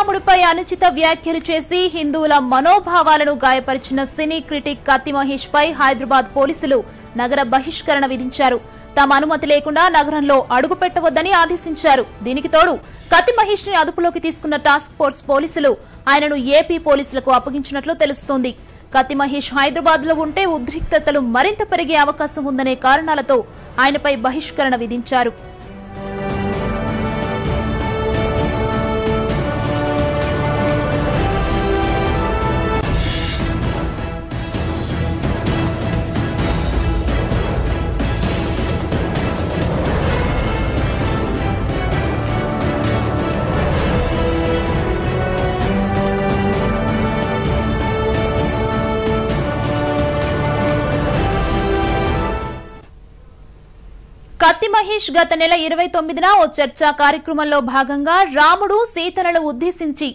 శ్రీరాముడిపై అనుచిత వ్యాఖ్యలు చేసి హిందువుల మనోభావాలను గాయపరిచిన సినీ క్రిటిక్ కత్తి మహేష్ పై హైదరాబాద్ పోలీసులు నగర బహిష్కరణ విధించారు. తమ అనుమతి లేకుండా నగరంలో అడుగు పెట్టవద్దని ఆదేశించారు. దీనికి తోడు కత్తి మహేష్ని అదుపులోకి తీసుకున్న టాస్క్ ఫోర్స్ పోలీసులు ఆయనను ఏపీ పోలీసులకు అప్పగించినట్లు తెలుస్తోంది. కత్తి మహేష్ హైదరాబాద్లో ఉంటే ఉద్రిక్తతలు మరింత పెరిగే అవకాశం ఉందనే కారణాలతో ఆయనపై బహిష్కరణ విధించారు. మహేష్ గత నెల ఇరవై తొమ్మిదిన ఓ చర్చా కార్యక్రమంలో భాగంగా రాముడు సీతలను ఉద్దేశించి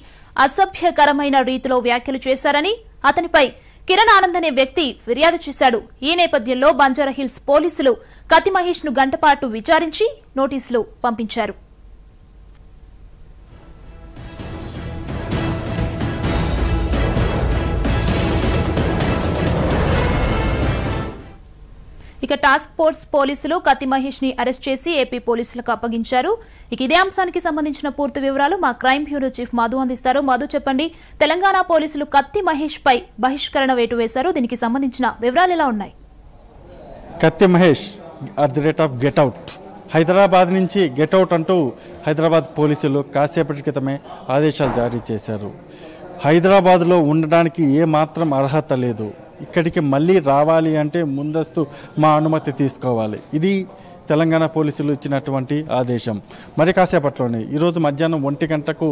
అసభ్యకరమైన రీతిలో వ్యాఖ్యలు చేశారని అతనిపై కిరణ్ ఆనంద్ అనే వ్యక్తి ఫిర్యాదు చేశాడు. ఈ నేపథ్యంలో బంజారాహిల్స్ పోలీసులు కతి మహేష్ను గంటపాటు విచారించి నోటీసులు పంపించారు. ఇక టాస్క్ ఫోర్స్ పోలీసులు కత్తి మహేష్ని అరెస్ట్ చేసి ఏపీ పోలీసులకు అప్పగించారు. ఇక ఇదే అంశానికి సంబంధించిన పూర్తి వివరాలు మా క్రైమ్ బ్యూరో చీఫ్ మధు అందిస్తారు. మధు చెప్పండి తెలంగాణ పోలీసులు కత్తి మహేష్ పై బహిష్కరణ వేటు వేశారు. దీనికి సంబంధించిన వివరాలు ఎలా ఉన్నాయి? Kathi Mahesh at the rate of get out Hyderabad నుంచి గెట్ అవుట్ అంటూ హైదరాబాద్ పోలీసులు కాసేపటి క్రితమే ఆదేశాలు జారీ చేశారు. హైదరాబాద్లో ఉండడానికి ఏమాత్రం అర్హత లేదు. ఇక్కడికి మళ్ళీ రావాలి అంటే ముందస్తు మా అనుమతి తీసుకోవాలి. ఇది తెలంగాణ పోలీసులు ఇచ్చినటువంటి ఆదేశం. మరి కాసేపట్లోనే ఈరోజు మధ్యాహ్నం ఒంటి గంటకు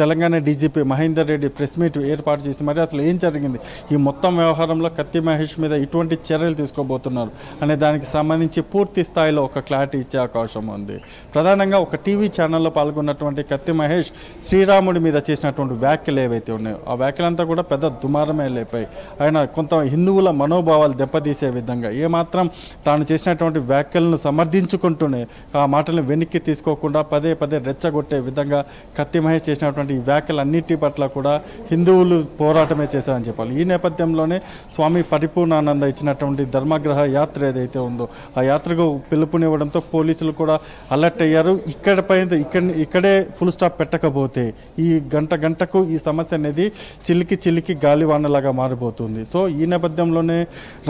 Telangana DGP Mahender Reddy press meet ఏర్పాటు చేసి మరి అసలు ఏం జరిగింది? ఈ మొత్తం వ్యవహారంలో కత్తి మహేష్ మీద ఇటువంటి చర్యలు తీసుకోబోతున్నారు అనే దానికి సంబంధించి పూర్తి స్థాయిలో ఒక క్లారిటీ ఇచ్చే అవకాశం ఉంది. ప్రధానంగా ఒక టీవీ ఛానల్లో పాల్గొన్నటువంటి కత్తి మహేష్ శ్రీరాముడి మీద చేసినటువంటి వ్యాఖ్యలు ఏవైతే ఉన్నాయో ఆ వ్యాఖ్యలంతా కూడా పెద్ద దుమారమే లేపాయి. ఆయన కొంత హిందువుల మనోభావాలు దెబ్బతీసే విధంగా ఏమాత్రం తాను చేసినటువంటి వ్యాఖ్యలను సమర్థ సమర్థించుకుంటూనే ఆ మాటలను వెనక్కి తీసుకోకుండా పదే పదే రెచ్చగొట్టే విధంగా కత్తిమహేష్ చేసినటువంటి ఈ వ్యాఖ్యలన్నిటి పట్ల కూడా హిందువులు పోరాటమే చేశారని చెప్పాలి. ఈ నేపథ్యంలోనే స్వామి పరిపూర్ణానంద ఇచ్చినటువంటి ధర్మగ్రహ యాత్ర ఏదైతే ఉందో ఆ యాత్రకు పిలుపునివ్వడంతో పోలీసులు కూడా అలర్ట్ అయ్యారు. ఇక్కడ పైన ఇక్కడ ఇక్కడే ఫుల్ స్టాప్ పెట్టకపోతే ఈ గంట గంటకు ఈ సమస్య అనేది చిలికి చిలికి గాలివానలాగా మారిపోతుంది. సో ఈ నేపథ్యంలోనే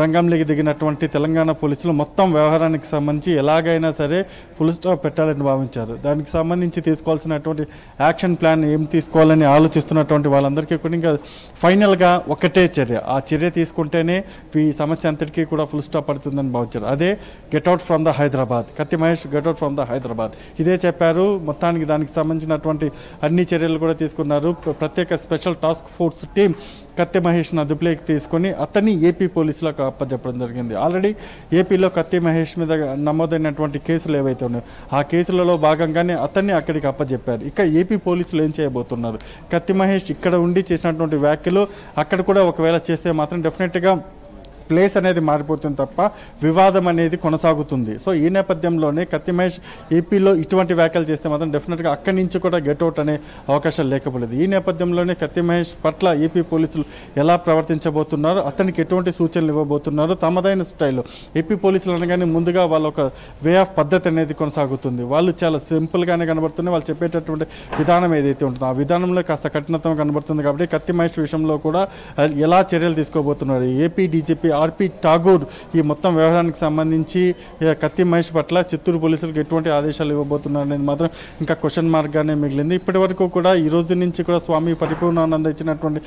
రంగంలోకి దిగినటువంటి తెలంగాణ పోలీసులు మొత్తం వ్యవహారానికి సంబంధించి ఎలా ఎలాగైనా సరే ఫుల్ స్టాప్ పెట్టాలని భావించారు. దానికి సంబంధించి తీసుకోవాల్సినటువంటి యాక్షన్ ప్లాన్ ఏం తీసుకోవాలని ఆలోచిస్తున్నటువంటి వాళ్ళందరికీ కూడా ఇంకా ఫైనల్గా ఒకటే చర్య. ఆ చర్య తీసుకుంటేనే ఈ సమస్య అంతటికీ కూడా ఫుల్ స్టాప్ పడుతుందని భావించారు. అదే get out from the Hyderabad Kathi Mahesh get out from the Hyderabad ఇదే చెప్పారు. మొత్తానికి దానికి సంబంధించినటువంటి అన్ని చర్యలు కూడా తీసుకున్నారు. ప్ర- ప్రత్యేక స్పెషల్ టాస్క్ ఫోర్స్ టీం కత్తి మహేష్ను అదుపులోకి తీసుకొని అతన్ని ఏపీ పోలీసులకు అప్పచెప్పడం జరిగింది. ఆల్రెడీ ఏపీలో కత్తి మహేష్ మీద నమోదైనటువంటి కేసులు ఏవైతే ఉన్నాయో ఆ కేసులలో భాగంగానే అతన్ని అక్కడికి అప్పచెప్పారు ఇక ఏపీ పోలీసులు ఏం చేయబోతున్నారు? కత్తి మహేష్ ఇక్కడ ఉండి చేసినటువంటి వ్యాఖ్యలు అక్కడ కూడా ఒకవేళ చేస్తే మాత్రం డెఫినెట్గా ప్లేస్ అనేది మారిపోతుంది తప్ప వివాదం అనేది కొనసాగుతుంది. సో ఈ నేపథ్యంలోనే కత్తి మహేష్ ఏపీలో ఇటువంటి వ్యాఖ్యలు చేస్తే మాత్రం డెఫినెట్గా అక్కడి నుంచి కూడా గెట్ అవుట్ అనే అవకాశం లేకపోలేదు. ఈ నేపథ్యంలోనే కత్తి మహేష్ పట్ల ఏపీ పోలీసులు ఎలా ప్రవర్తించబోతున్నారు? అతనికి ఎటువంటి సూచనలు ఇవ్వబోతున్నారు? తమదైన స్టైల్లో ఏపీ పోలీసులు అనగానే ముందుగా వాళ్ళ ఒక వే ఆఫ్ పద్ధతి అనేది కొనసాగుతుంది. వాళ్ళు చాలా సింపుల్గానే కనబడుతున్నాయి. వాళ్ళు చెప్పేటటువంటి విధానం ఏదైతే ఉంటుందో ఆ విధానంలో కాస్త కఠినత్వం కనబడుతుంది కాబట్టి కత్తి మహేష్ విషయంలో కూడా ఎలా చర్యలు తీసుకోబోతున్నారు? ఏపీ డీజీపీ ఆర్పి ఠాగూర్ ఈ మొత్తం వ్యవహారానికి సంబంధించి కత్తి మహేష్ పట్ల చిత్తూరు పోలీసులకు ఎటువంటి ఆదేశాలు ఇవ్వబోతున్నారు అనేది మాత్రం ఇంకా క్వశ్చన్ మార్క్గానే మిగిలింది. ఇప్పటి వరకు కూడా ఈ రోజు నుంచి కూడా స్వామి పరిపూర్ణానంద ఇచ్చినటువంటి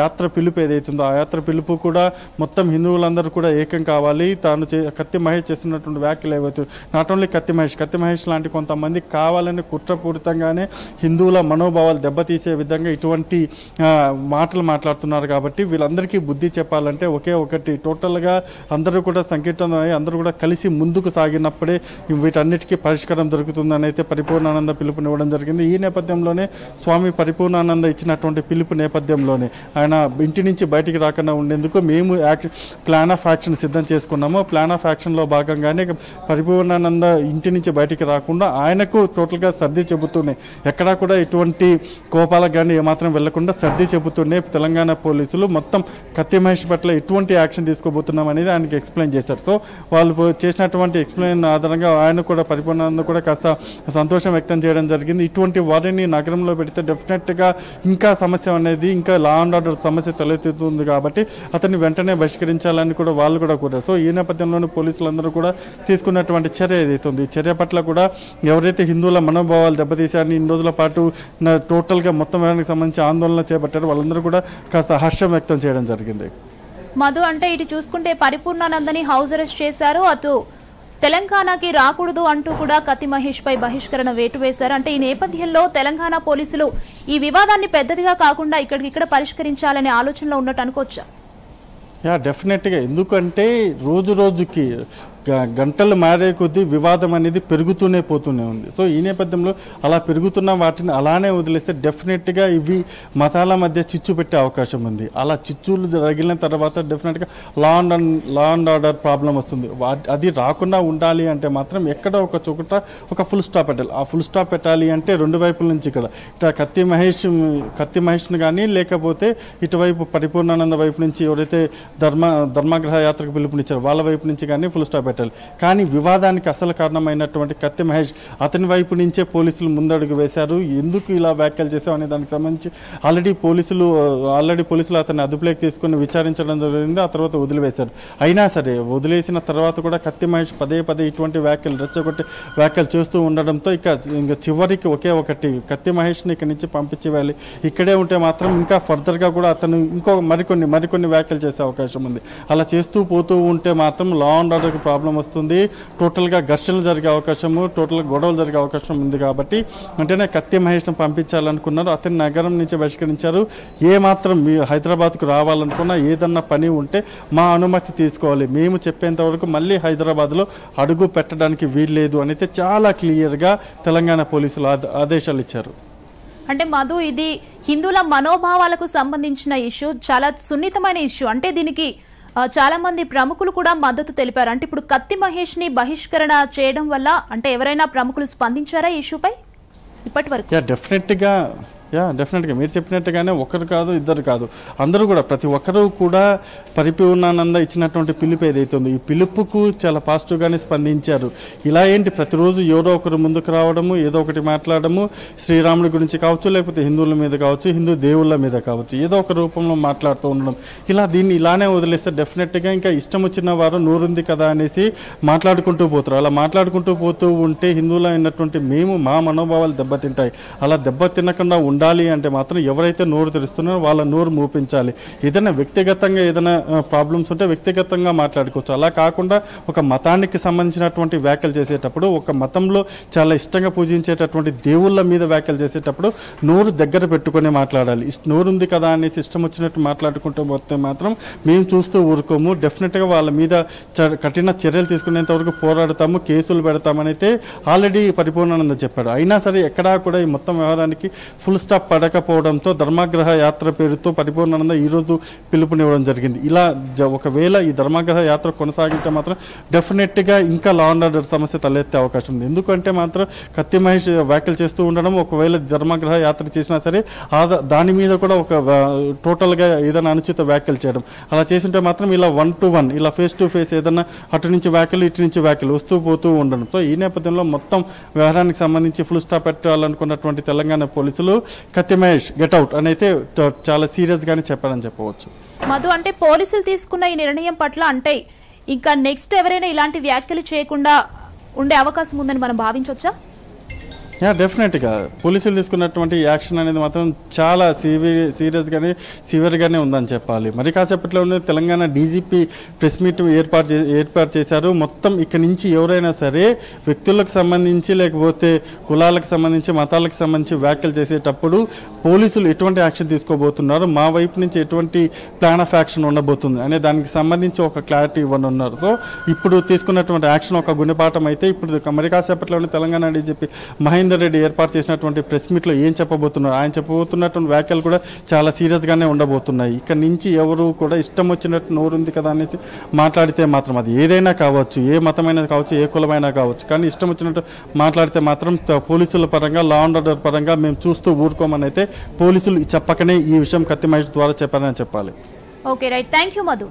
యాత్ర పిలుపు ఏదైతుందో ఆ యాత్ర పిలుపు కూడా మొత్తం హిందువులందరూ కూడా ఏకం కావాలి. తాను చే కత్తి మహేష్ చేస్తున్నటువంటి వ్యాఖ్యలు ఏవైతే నాట్ ఓన్లీ కత్తి మహేష్ కత్తి మహేష్ లాంటి కొంతమంది కావాలని కుట్రపూరితంగానే హిందువుల మనోభావాలు దెబ్బతీసే విధంగా ఇటువంటి మాటలు మాట్లాడుతున్నారు కాబట్టి వీళ్ళందరికీ బుద్ధి చెప్పాలంటే ఒకే ఒకటి టోటల్గా అందరూ కూడా సంకీర్తన అందరూ కూడా కలిసి ముందుకు సాగినప్పుడే వీటన్నిటికీ పరిష్కారం దొరుకుతుందని అయితే పరిపూర్ణానంద పిలుపునివ్వడం జరిగింది. ఈ నేపథ్యంలోనే స్వామి పరిపూర్ణానంద ఇచ్చినటువంటి పిలుపు నేపథ్యంలోనే ఆయన ఇంటి నుంచి బయటికి రాకుండా ఉండేందుకు మేము యాక్ ప్లాన్ ఆఫ్ యాక్షన్ సిద్ధం చేసుకున్నాము. ప్లాన్ ఆఫ్ యాక్షన్లో భాగంగానే పరిపూర్ణానంద ఇంటి నుంచి బయటికి రాకుండా ఆయనకు టోటల్గా సర్ది చెబుతూనే ఎక్కడా కూడా ఎటువంటి కోపాలకు కానీ ఏమాత్రం వెళ్ళకుండా సర్ది చెబుతూనే తెలంగాణ పోలీసులు మొత్తం కత్తి మహేష్ పట్ల ఎటువంటి యాక్షన్ తీసుకు తీసుకోబోతున్నాం అనేది ఆయనకి ఎక్స్ప్లెయిన్ చేశారు. సో వాళ్ళు చేసినటువంటి ఎక్స్ప్లెయిన్ ఆధారంగా ఆయన కూడా పరిపూర్ణానంద కూడా కాస్త సంతోషం వ్యక్తం చేయడం జరిగింది. ఇటువంటి వారిని నగరంలో పెడితే డెఫినెట్గా ఇంకా సమస్య అనేది ఇంకా లా అండ్ ఆర్డర్ సమస్య తలెత్తుతుంది కాబట్టి అతన్ని వెంటనే బహిష్కరించాలని కూడా వాళ్ళు కూడా కోరారు. సో ఈ నేపథ్యంలోనే పోలీసులందరూ కూడా తీసుకున్నటువంటి చర్య ఏదైతే ఉంది చర్య పట్ల కూడా ఎవరైతే హిందువుల మనోభావాలు దెబ్బతీశారని ఇన్ని రోజుల పాటు టోటల్గా మొత్తం వ్యవహారానికి సంబంధించి ఆందోళన చేపట్టారు వాళ్ళందరూ కూడా కాస్త హర్షం వ్యక్తం చేయడం జరిగింది. మధు అంటే ఇటు చూసుకుంటే పరిపూర్ణానందని హౌస్ అరెస్ట్ చేశారు. అటు తెలంగాణకి రాకూడదు అంటూ కూడా కతి మహేష్ పై బహిష్కరణ వేటు వేశారు. అంటే ఈ నేపథ్యంలో తెలంగాణ పోలీసులు ఈ వివాదాన్ని పెద్దదిగా కాకుండా ఇక్కడికి ఇక్కడ పరిష్కరించాలనే ఆలోచనలో ఉన్నట్టు అనుకోవచ్చా? యా డెఫినెట్గా. ఎందుకంటే రోజు రోజుకి గంటలు మారే కొద్దీ వివాదం అనేది పెరుగుతూనే పోతూనే ఉంది. సో ఈ నేపథ్యంలో అలా పెరుగుతున్న వాటిని అలానే వదిలేస్తే డెఫినెట్గా ఇవి మతాల మధ్య చిచ్చు పెట్టే అవకాశం ఉంది. అలా చిచ్చులు రగిలిన తర్వాత డెఫినెట్గా law and law and order problem వస్తుంది. వా- అది రాకుండా ఉండాలి అంటే మాత్రం ఎక్కడ ఒక చోట ఒక ఫుల్ స్టాప్ పెట్టాలి. ఆ ఫుల్ స్టాప్ పెట్టాలి అంటే రెండు వైపుల నుంచి ఇక్కడ. ఇట్లా కత్తి మహేష్ కత్తి మహేష్ను కానీ లేకపోతే ఇటువైపు పరిపూర్ణానంద వైపు నుంచి ఎవరైతే ధర్మ ధర్మగ్రహ యాత్రకు పిలుపునిచ్చారో వాళ్ళ వైపు నుంచి కానీ ఫుల్ స్టాప్ పెట్టాలి. కానీ వివాదానికి అసలు కారణమైనటువంటి కత్తి మహేష్ అతని వైపు నుంచే పోలీసులు ముందడుగు వేశారు. ఎందుకు ఇలా వ్యాఖ్యలు చేశావు అనే దానికి సంబంధించి ఆల్రెడీ పోలీసులు ఆల్రెడీ పోలీసులు అతన్ని అదుపులోకి తీసుకొని విచారించడం జరిగింది. ఆ తర్వాత వదిలివేశారు. అయినా సరే వదిలేసిన తర్వాత కూడా కత్తి మహేష్ పదే పదే ఇటువంటి వ్యాఖ్యలు రెచ్చగొట్టి వ్యాఖ్యలు చేస్తూ ఉండడంతో ఇక ఇంకా చివరికి ఒకే ఒకటి కత్తి మహేష్ని ఇక్కడి నుంచి పంపించేయాలి. ఇక్కడే ఉంటే మాత్రం ఇంకా ఫర్దర్గా కూడా అతను ఇంకో మరికొన్ని మరికొన్ని వ్యాఖ్యలు చేసే అవకాశం ఉంది. అలా చేస్తూ పోతూ ఉంటే మాత్రం లా అండ్ ఆర్డర్కి ప్రాబ్లం వస్తుంది. టోటల్గా ఘర్షణలు జరిగే అవకాశము టోటల్గా గొడవలు జరిగే అవకాశం ఉంది కాబట్టి వెంటనే కత్తి మహేష్ను పంపించాలనుకున్నారు. అతని నగరం నుంచి బహిష్కరించారు. ఏ మాత్రం మీ హైదరాబాద్కు రావాలనుకున్నా ఏదన్నా పని ఉంటే మా అనుమతి తీసుకోవాలి. మేము చెప్పేంత వరకు మళ్ళీ హైదరాబాద్లో అడుగు పెట్టడానికి వీల్లేదు అని అయితే చాలా క్లియర్గా తెలంగాణ పోలీసులు ఆదేశాలు ఇచ్చారు. అంటే మధు ఇది హిందువుల మనోభావాలకు సంబంధించిన ఇష్యూ చాలా సున్నితమైన ఇష్యూ. అంటే దీనికి చాలా మంది ప్రముఖులు కూడా మద్దతు తెలిపారు. అంటే ఇప్పుడు కత్తి మహేష్ని బహిష్కరణ చేయడం వల్ల అంటే ఎవరైనా ప్రముఖులు స్పందించారా ఈ ఇష్యూపై? ఇప్పటి వరకు. డెఫినెట్గా యా డెఫినెట్గా మీరు చెప్పినట్టుగానే ఒకరు కాదు ఇద్దరు కాదు. అందరూ కూడా ప్రతి ఒక్కరూ కూడా పరిపూర్ణానంద ఇచ్చినటువంటి పిలుపు ఏదైతే ఉందో ఈ పిలుపుకు చాలా పాజిటివ్గానే స్పందించారు. ఇలా ఏంటి ప్రతిరోజు ఎవరో ఒకరు ముందుకు రావడము ఏదో ఒకటి మాట్లాడము శ్రీరాముడి గురించి కావచ్చు లేకపోతే హిందువుల మీద కావచ్చు హిందూ దేవుళ్ళ మీద కావచ్చు ఏదో ఒక రూపంలో మాట్లాడుతూ ఉండడం. ఇలా దీన్ని ఇలానే వదిలేస్తే డెఫినెట్గా ఇంకా ఇష్టం వచ్చిన వారు నూరుంది కదా అనేసి మాట్లాడుకుంటూ పోతారు. అలా మాట్లాడుకుంటూ పోతూ ఉంటే హిందువులు అయినటువంటి మేము మా మనోభావాలు దెబ్బతింటాయి. అలా దెబ్బతినకుండా ఉండాలి అంటే మాత్రం ఎవరైతే నోరు తెరుస్తున్నారో వాళ్ళ నోరు మూపించాలి. ఏదైనా వ్యక్తిగతంగా ఏదైనా ప్రాబ్లమ్స్ ఉంటే వ్యక్తిగతంగా మాట్లాడుకోవచ్చు. అలా కాకుండా ఒక మతానికి సంబంధించినటువంటి వ్యాఖ్యలు చేసేటప్పుడు ఒక మతంలో చాలా ఇష్టంగా పూజించేటటువంటి దేవుళ్ళ మీద వ్యాఖ్యలు చేసేటప్పుడు నోరు దగ్గర పెట్టుకొని మాట్లాడాలి. నోరు ఉంది కదా అనేసి ఇష్టం వచ్చినట్టు మాట్లాడుకుంటూ పోతే మాత్రం మేము చూస్తూ ఊరుకోము. డెఫినెట్గా వాళ్ళ మీద చ- కఠిన చర్యలు తీసుకునేంత వరకు పోరాడతాము కేసులు పెడతామని అయితే ఆల్రెడీ పరిపూర్ణానంద చెప్పాడు. అయినా సరే ఎక్కడా కూడా ఈ మొత్తం వ్యవహారానికి ఫుల్ పడకపోవడంతో ధర్మాగ్రహ యాత్ర పేరుతో పరిపూర్ణానంద ఈరోజు పిలుపునివ్వడం జరిగింది. ఇలా జ- ఒకవేళ ఈ ధర్మాగ్రహ యాత్ర కొనసాగితే మాత్రం డెఫినెట్గా ఇంకా లా అండ్ ఆర్డర్ సమస్య తలెత్తే అవకాశం ఉంది. ఎందుకంటే మాత్రం కత్తి మహేష్ వ్యాఖ్యలు చేస్తూ ఉండడం ఒకవేళ ధర్మగ్రహ యాత్ర చేసినా సరే దాని మీద కూడా ఒక టోటల్గా ఏదైనా అనుచిత వ్యాఖ్యలు చేయడం. అలా చేసింటే మాత్రం ఇలా వన్ టు వన్ ఇలా ఫేస్ టు ఫేస్ ఏదైనా అటు నుంచి వ్యాఖ్యలు ఇటు నుంచి వ్యాఖ్యలు వస్తూ పోతూ ఉండడం. సో ఈ నేపథ్యంలో మొత్తం వ్యవహారానికి సంబంధించి ఫుల్ స్టాప్ పెట్టాలనుకున్నటువంటి తెలంగాణ పోలీసులు కత్తి మహేష్ గెట్అవుట్ అని అయితే చాలా చాలా సీరియస్గానే చెప్పారని చెప్పవచ్చు. మధు అంటే పోలీసులు తీసుకున్న ఈ నిర్ణయం పట్ల అంటే ఇంకా నెక్స్ట్ ఎవరైనా ఇలాంటి వ్యాఖ్యలు చేయకుండా ఉండే అవకాశం ఉందని మనం భావించవచ్చా డెఫినెట్గా పోలీసులు తీసుకున్నటువంటి యాక్షన్ అనేది మాత్రం చాలా సీవి సీరియస్గానే సివియర్గానే ఉందని చెప్పాలి. మరి కాసేపట్లోనే తెలంగాణ డీజీపీ ప్రెస్ మీట్ ఏర్పాటు చే ఏర్పాటు చేశారు. మొత్తం ఇక్కడి నుంచి ఎవరైనా సరే వ్యక్తులకు సంబంధించి లేకపోతే కులాలకు సంబంధించి మతాలకు సంబంధించి వ్యాఖ్యలు చేసేటప్పుడు పోలీసులు ఎటువంటి యాక్షన్ తీసుకోబోతున్నారు? మా వైపు నుంచి ఎటువంటి ప్లాన్ ఆఫ్ యాక్షన్ ఉండబోతుంది? అనే దానికి సంబంధించి ఒక క్లారిటీ ఇవ్వనున్నారు. సో ఇప్పుడు తీసుకున్నటువంటి యాక్షన్ ఒక గుణపాఠం అయితే ఇప్పుడు మరి కాసేపట్లోనే తెలంగాణ డీజీపీ మహేంద్ర రెడ్డి ఏర్పాటు చేసినటువంటి ప్రెస్ మీట్లో ఏం చెప్పబోతున్నారు? ఆయన చెప్పబోతున్నటువంటి వ్యాఖ్యలు కూడా చాలా సీరియస్గానే ఉండబోతున్నాయి. ఇక్కడ నుంచి ఎవరు కూడా ఇష్టం వచ్చినట్టు నోరుంది కదా అనేసి మాట్లాడితే మాత్రం అది ఏదైనా కావచ్చు ఏ మతమైనా కావచ్చు ఏ కులమైనా కావచ్చు. కానీ ఇష్టం వచ్చినట్టు మాట్లాడితే మాత్రం పోలీసుల పరంగా లా అండ్ ఆర్డర్ పరంగా మేము చూస్తూ ఊరుకోమని అయితే పోలీసులు చెప్పకనే ఈ విషయం కత్తి ద్వారా చెప్పారని చెప్పాలి. Okay right thank you Madhu